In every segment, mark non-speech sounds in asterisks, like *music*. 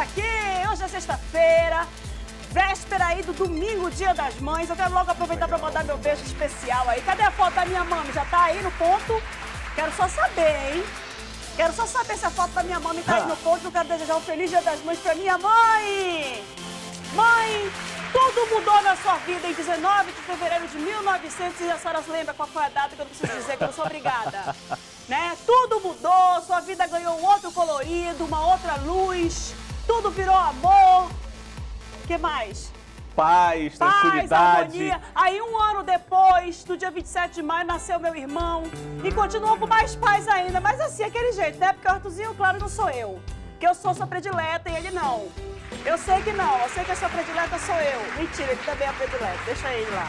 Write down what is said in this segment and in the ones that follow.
aqui. Hoje é sexta-feira, véspera aí do domingo, dia das mães. Eu quero logo aproveitar para mandar meu beijo especial aí. Cadê a foto da minha mãe? Já tá aí no ponto? Quero só saber, hein? Quero só saber se a foto da minha mãe tá aí no ponto. Eu quero desejar um feliz dia das mães pra minha mãe. Mãe, tudo mudou na sua vida em 19 de fevereiro de 1900 e a senhora se lembra qual foi a data que eu não preciso dizer que eu sou obrigada. né? Tudo mudou, sua vida ganhou um outro colorido, uma outra luz, tudo virou amor. O que mais? Paz, Paz, tranquilidade. harmonia. Aí um ano depois, no dia 27 de maio, nasceu meu irmão e continuou com mais paz ainda. Mas assim, aquele jeito, né? Porque o Arthurzinho, claro, não sou eu. Que eu sou sua predileta e ele não. Eu sei que não, eu sei que a sua predileta sou eu. Mentira, ele também é predileta. Deixa ele lá.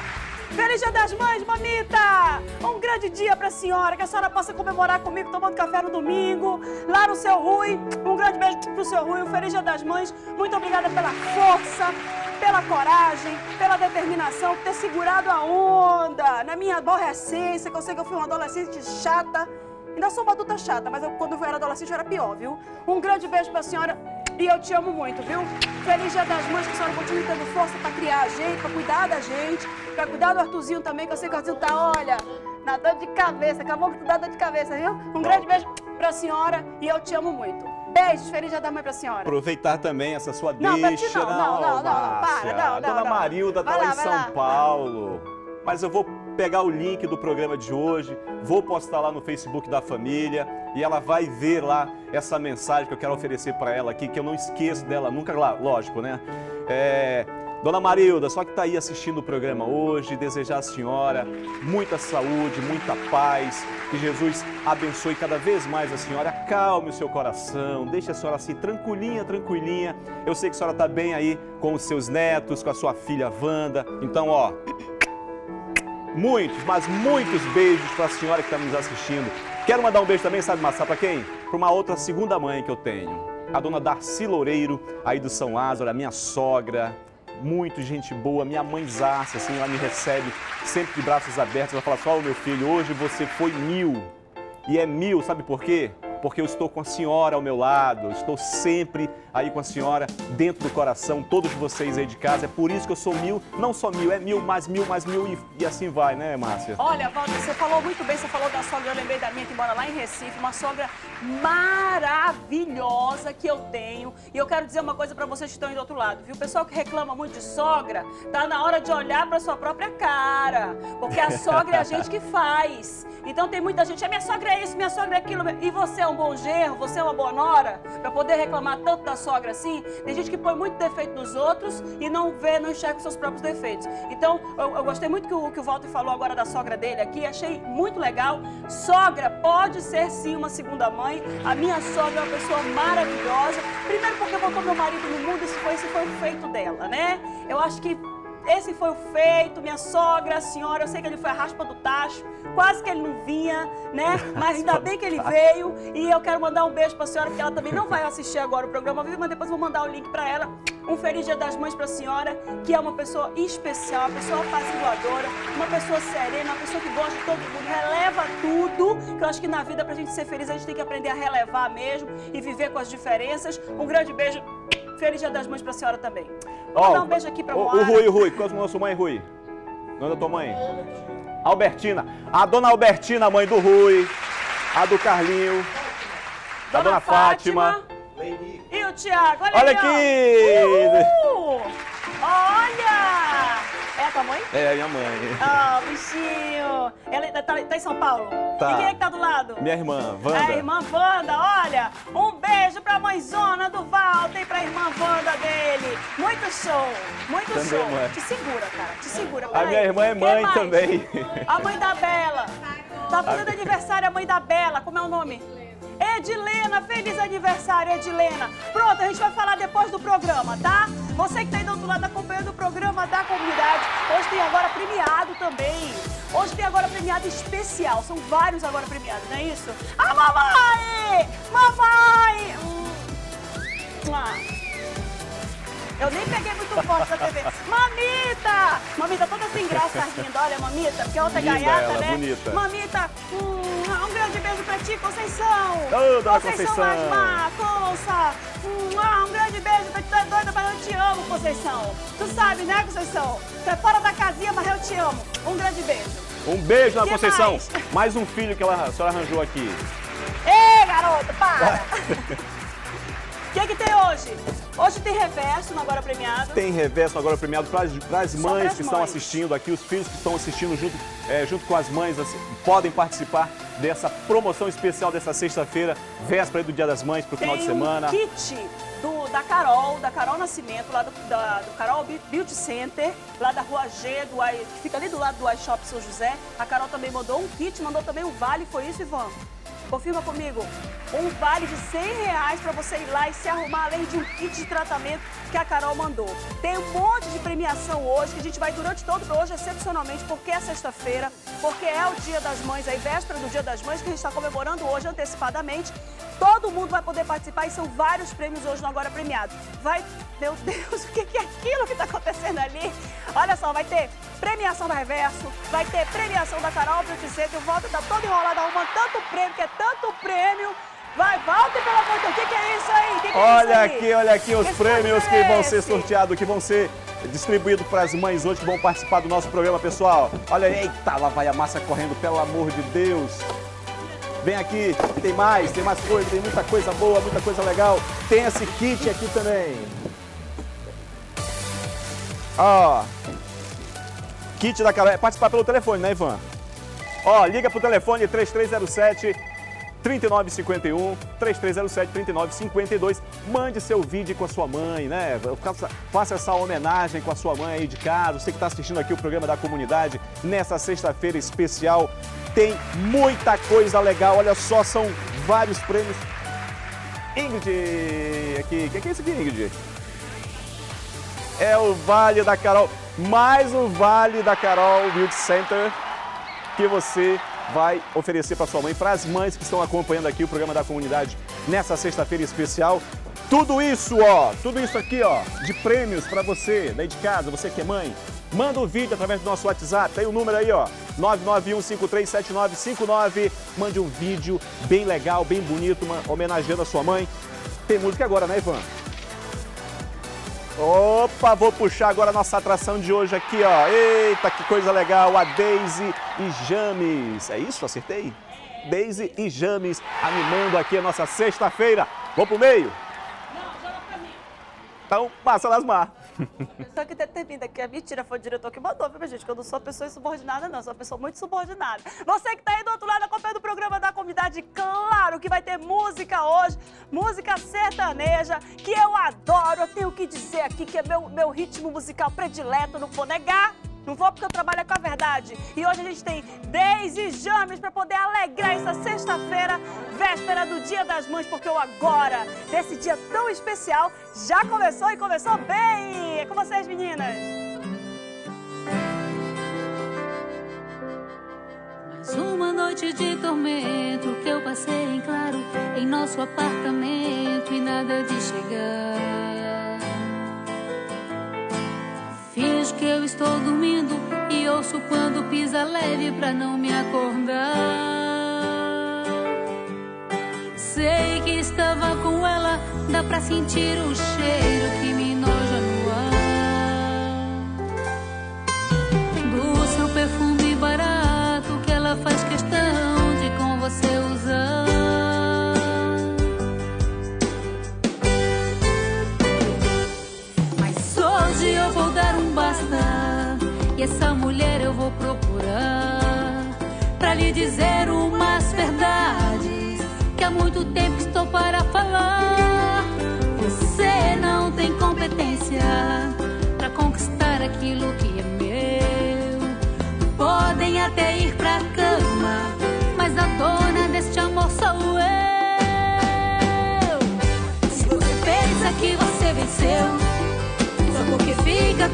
Feliz Dia das Mães, mamita! Um grande dia pra senhora, que a senhora possa comemorar comigo tomando café no domingo, lá no seu Rui. Um grande beijo pro seu Rui, um Feliz Dia das Mães. Muito obrigada pela força, pela coragem, pela determinação, por ter segurado a onda na minha adolescência, que eu sei que eu fui uma adolescente chata. Ainda sou uma adulta chata, mas eu, quando eu era adolescente era pior, viu? Um grande beijo pra senhora e eu te amo muito, viu? Feliz Dia das Mães, que a senhora continue tendo força pra criar a gente, pra cuidar da gente, pra cuidar do Artuzinho também, que eu sei que o Artuzinho tá, olha, na dor de cabeça. Acabou que tu dá dor de cabeça, viu? Um grande beijo pra senhora e eu te amo muito. Beijos, feliz Dia das Mães pra senhora. Aproveitar também essa sua Não, deixa. não, não, não, não, Márcia. para, não, A não, Dona não. Marilda tá lá lá, em São lá. Paulo. Mas eu vou pegar o link do programa de hoje, vou postar lá no Facebook da família e ela vai ver lá essa mensagem que eu quero oferecer para ela aqui, que eu não esqueço dela nunca, lógico, né? É, Dona Marilda, só que está aí assistindo o programa hoje, desejar à senhora muita saúde, muita paz, que Jesus abençoe cada vez mais a senhora, acalme o seu coração, deixe a senhora assim tranquilinha, tranquilinha. Eu sei que a senhora está bem aí com os seus netos, com a sua filha Wanda. Então, ó, muitos, mas muitos beijos para a senhora que está nos assistindo. Quero mandar um beijo também, sabe, Massa, para quem? Para uma outra segunda mãe que eu tenho. A dona Darcy Loureiro, aí do São Lázaro, a minha sogra, muito gente boa, minha mãe Zácia, assim, ela me recebe sempre de braços abertos. Ela fala assim: Ó, meu filho, hoje você foi mil. E é mil, sabe por quê? Porque eu estou com a senhora ao meu lado, eu estou sempre aí com a senhora dentro do coração, todos vocês aí de casa. É por isso que eu sou mil, não só mil, é mil, mais mil, mais mil e, e assim vai, né, Márcia? Olha, Walter, você falou muito bem, você falou da sogra, eu lembrei da minha que mora lá em Recife, uma sogra maravilhosa que eu tenho. E eu quero dizer uma coisa pra vocês que estão aí do outro lado, viu? O pessoal que reclama muito de sogra, tá na hora de olhar pra sua própria cara. Porque a sogra é a gente que faz. Então tem muita gente, a minha sogra é isso, minha sogra é aquilo. E você é um bom genro, você é uma boa nora, pra poder reclamar tanto da sogra assim? Tem gente que põe muito defeito nos outros e não vê, não enxerga os seus próprios defeitos. Então, eu, eu gostei muito que o, que o Walter falou agora da sogra dele aqui, achei muito legal. Sogra pode ser sim uma segunda mãe. A minha sogra é uma pessoa maravilhosa. Primeiro porque botou meu marido no mundo, esse foi, esse foi feito dela, né? Eu acho que esse foi o feito, minha sogra, a senhora, eu sei que ele foi a raspa do tacho, quase que ele não vinha, né? Mas ainda bem que ele *laughs* veio. E eu quero mandar um beijo pra senhora, porque ela também não vai assistir agora o programa vivo, mas depois eu vou mandar o link pra ela. Um feliz dia das mães pra senhora, que é uma pessoa especial, uma pessoa apaziguadora, uma pessoa serena, uma pessoa que gosta de todo mundo, releva tudo. Que eu acho que na vida, pra gente ser feliz, a gente tem que aprender a relevar mesmo e viver com as diferenças. Um grande beijo. Feliz dia das mães pra senhora também. Vou mandar um beijo aqui pra o, Moara. o Rui, o Rui, qual é a sua mãe, Rui? Nome da tua mãe? Albertina. A dona Albertina, mãe do Rui. A do Carlinho. a dona Fátima. E o Thiago, olha, Olha aqui! Uhul. Olha! É a tua mãe? É, minha mãe. Ah, bichinho. Ela tá, tá em São Paulo? Tá. E quem é que tá do lado? Minha irmã, É a Wanda. irmã Wanda, olha, um beijo pra mãezona do Walter e pra irmã Wanda dele. Muito show, muito Também, show. mãe. Te segura, cara, te segura. A minha irmã é mãe também. A mãe da Bela. Tá fazendo aniversário a mãe da Bela, como é o nome? Edilena, feliz aniversário, Edilena. Pronto, a gente vai falar depois do programa, tá? Você que tá aí do outro lado acompanhando o programa da comunidade, hoje tem agora premiado também. Hoje tem agora premiado especial, são vários agora premiados, não é isso? Ah, mamãe! Mamãe! Hum. Mua. Eu nem peguei muito forte da TV. Mamita! Mamita toda sem graça rindo. Olha, mamita, porque a outra é gaiata, ela, né? bonita. Mamita, hum, um grande beijo pra ti, Conceição. Ô, dona Conceição Conceição. Asmar, Conça. Hum, ah, um grande beijo pra ti. Tu é doida, mas eu te amo, Conceição. Tu sabe, né, Conceição? Tu é fora da casinha, mas eu te amo. Um grande beijo. Um beijo, Dona Que Conceição. mais? Mais um filho que ela, a senhora arranjou aqui. Ei, garoto, para! *laughs* O que, que tem hoje? Hoje tem reverso no Agora Premiado. Tem reverso agora premiado para as, mães que estão mães. assistindo aqui, os filhos que estão assistindo junto, é, junto com as mães, assim, podem participar dessa promoção especial dessa sexta-feira, véspera do Dia das Mães, para o final de semana. um kit do, da Carol, da Carol Nascimento, lá do, da, do Carol Be- Beauty Center, lá da Rua G, do, I- que fica ali do lado do iShop São José. A Carol também mandou um kit, mandou também um vale, foi isso, Ivan? Confirma comigo. Um vale de 100 reais para você ir lá e se arrumar, além de um kit de tratamento que a Carol mandou. Tem um monte de premiação hoje, que a gente vai durante todo hoje, excepcionalmente, porque é sexta-feira, porque é o Dia das Mães, aí véspera do Dia das Mães, que a gente está comemorando hoje antecipadamente. Todo mundo vai poder participar e são vários prêmios hoje no Agora Premiado. Vai, meu Deus, *laughs* o que é aquilo que está acontecendo ali? Olha só, vai ter premiação da Reverso, vai ter premiação da Carol Beauty Center, o Walter tá todo enrolado arrumando tanto prêmio, que é tanto prêmio. Vai, Walter, pelo amor de Deus, o que que é isso aí? Que que é isso Olha aí? aqui, olha aqui os prêmios que é vão ser esse? sorteados, que vão ser distribuídos para as mães hoje que vão participar do nosso programa, pessoal. Olha, eita, lá vai a massa correndo, pelo amor de Deus. Vem aqui, tem mais, tem mais coisa, tem muita coisa boa, muita coisa legal. Tem esse kit aqui também. Ó, kit da Carol. É participar pelo telefone, né, Ivan? Ó, liga pro telefone 3307 3951 3307 3952. Mande seu vídeo com a sua mãe, né? Faça, essa homenagem com a sua mãe aí de casa. Você que está assistindo aqui o programa da comunidade nessa sexta-feira especial. Tem muita coisa legal. Olha só, são vários prêmios. Ingrid, aqui, o que é isso aqui, Ingrid? É o Vale da Carol. Mais um Vale da Carol Beauty Center que você vai oferecer para sua mãe, para as mães que estão acompanhando aqui o programa da comunidade nessa sexta-feira especial. Tudo isso, ó, tudo isso aqui, ó, de prêmios para você, daí de casa, você que é mãe. Manda o vídeo através do nosso WhatsApp, tem o número aí, ó, 991537959. Mande um vídeo bem legal, bem bonito, homenageando a sua mãe. Tem música agora, né, Ivan? Opa, vou puxar agora a nossa atração de hoje aqui, ó. Eita, que coisa legal, a Daisy e James. É isso? Acertei? Daisy e James animando aqui a nossa sexta-feira. Vamos pro meio? Então, passa Lasmar. Só que ter, ter vindo aqui, é mentira, foi o diretor que mandou, viu, gente? Que eu não sou uma pessoa insubordinada, não. Sou uma pessoa muito subordinada. Você que tá aí do outro lado acompanhando o programa da comunidade, claro que vai ter música hoje, música sertaneja, que eu adoro. Eu tenho que dizer aqui que é meu, meu ritmo musical predileto, não vou negar. Não vou porque eu trabalho com a verdade. E hoje a gente tem Daisy James para poder alegrar essa sexta-feira, véspera do Dia das Mães, porque o agora, desse dia tão especial, já começou e começou bem. É com vocês, meninas. Mais uma noite de tormento que eu passei em claro em nosso apartamento e nada de chegar. Quando pisa leve pra não me acordar. Sei que estava com ela, dá pra sentir o cheiro que me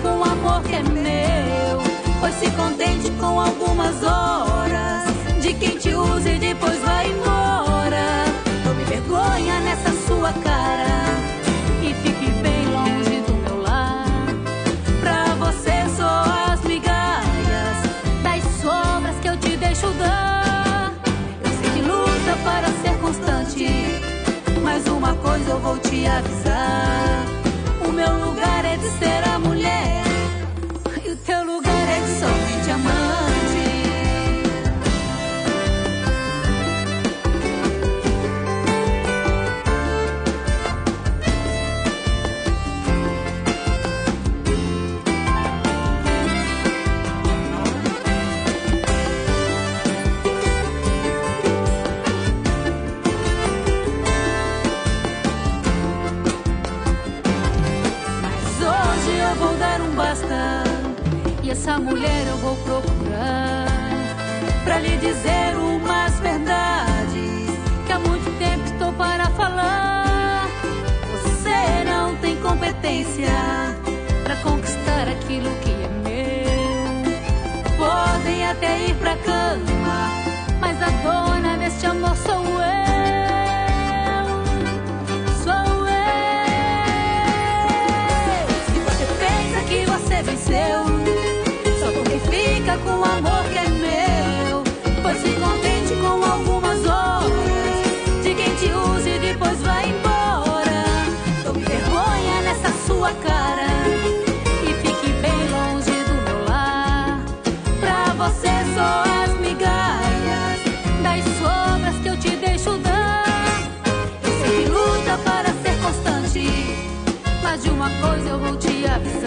com o amor que é meu. Pois se contente com algumas horas de quem te usa e depois vai embora. Tome vergonha nessa sua cara e fique bem longe do meu lar. Pra você só as migalhas das sobras que eu te deixo dar. Eu sei que luta para ser constante, mas uma coisa eu vou te avisar: o meu lugar é de ser até ir pra cama. precisas de uma coisa, eu vou te avisar.